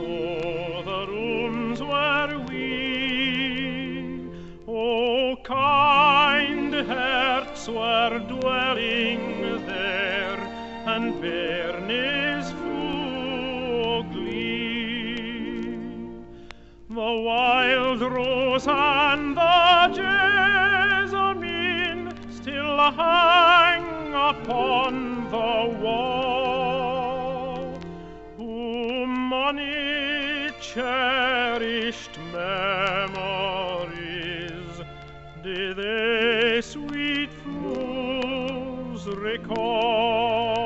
though the rooms were we, oh, kind hearts were dwelling there, and bairnies full glee. The wild rose and the jessamine still hang upon the wall. Cherished memories, did they sweet flows recall?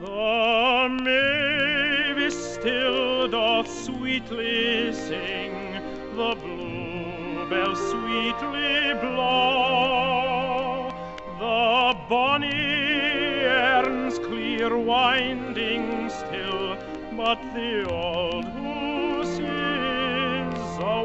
The mavis still doth sweetly sing, the bluebell sweetly blow. The bonny Earn's clear winding still, but the old hoose is a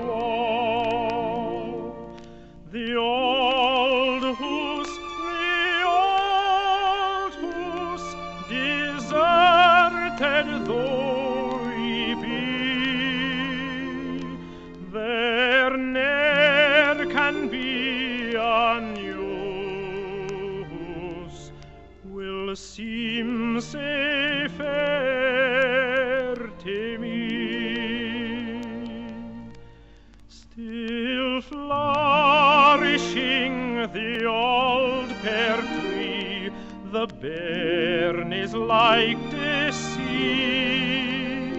fair to me. Still flourishing the old pear tree, the bairn is like to see.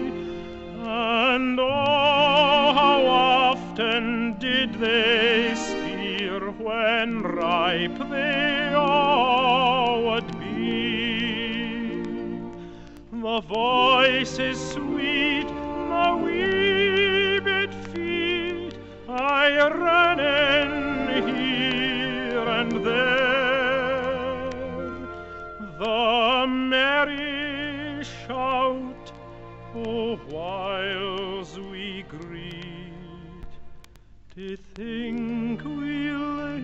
And oh, how often did they speer when ripe they The voice is sweet, the wee bit feet, I run in here and there. The merry shout, oh, whiles we greet, to think we'll